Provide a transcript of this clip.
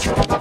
Thank you.